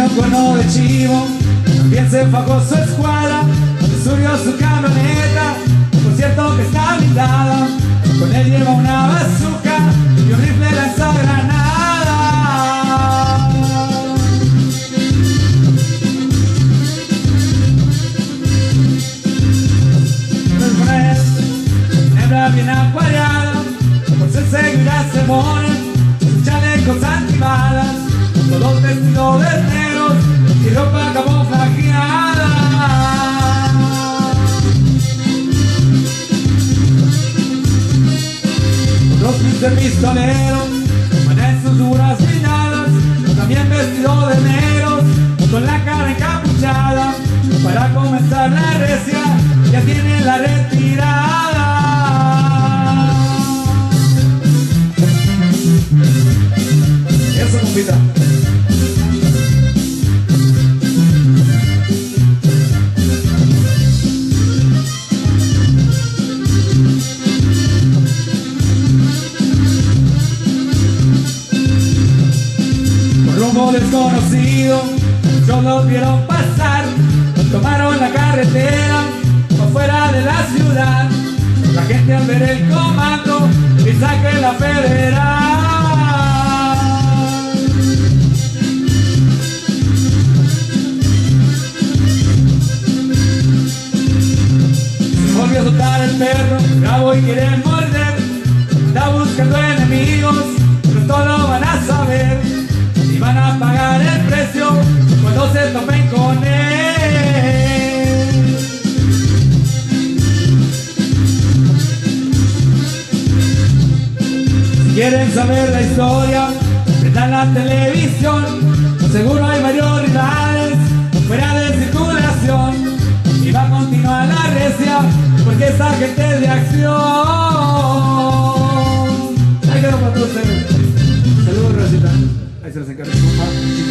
cuerno de chivo, también se fajó su escuadra, se subió su camioneta, por cierto que está blindada, con él lleva una bazooka y un rifle lanzagranada. Él, hembra bien acuariada, por ser seguridad se ponen sus chalecos antibalas, todos vestidos de negros y ropa camuflajeada. Los pistoleros van en sus duras blindadas, también vestidos de negros, con la cara encapuchada, para comenzar la recia, ya tienen la retirada. Eso, compita. Rumbo desconocido, ellos los vieron pasar, tomaron la carretera, afuera de la ciudad. La gente al ver el comando, piensa que la federal. Se volvió a soltar el perro, bravo y quiere morder. Está buscando enemigos, pero todo van a quieren saber la historia, prendan la televisión. Seguro hay varios rivales fuera de circulación. Y va a continuar la recia porque esa gente es de acción. Ahí quedó para todos ustedes. Saludos, Rosita. Ahí se los encargo.